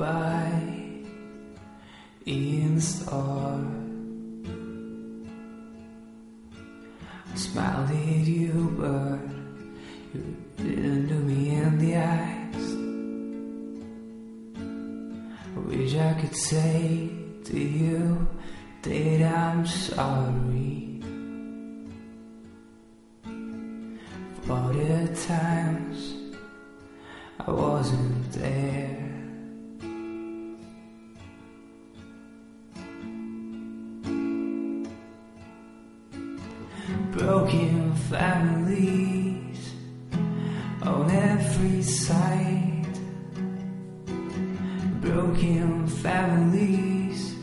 by in the store. I smiled at you, but you didn't look me in the eyes. I wish I could say to you that I'm sorry for the times I wasn't Broken families on every side. Broken families.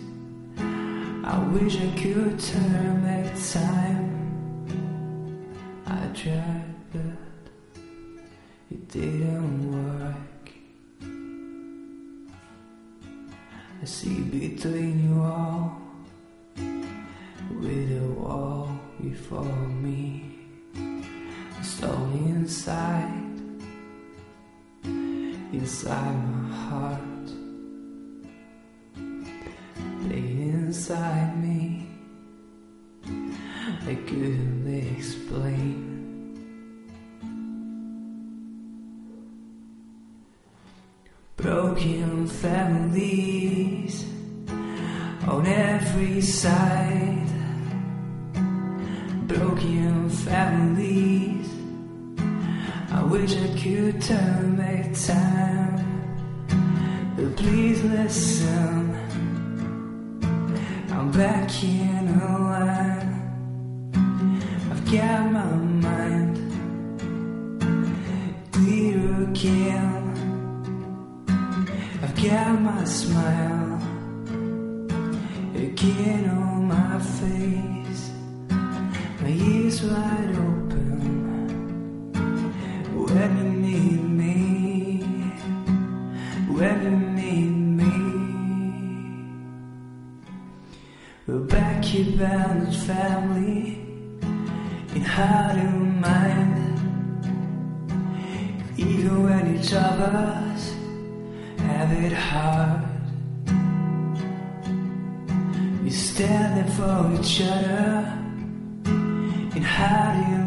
I wish I could turn back time. I tried, but it didn't work. I see between you all with a wall before me. Slowly inside, inside my heart, laid inside me. I couldn't explain. Broken families on every side. Broken families. I wish I could turn back time. But please listen. I'm back in the line. I've got my mind clear again. I've got my smile again on my face. Wide open when you need me. When you need me. Back here, balanced family in heart and mind. Even when each of us have it hard, we stand there for each other in heart and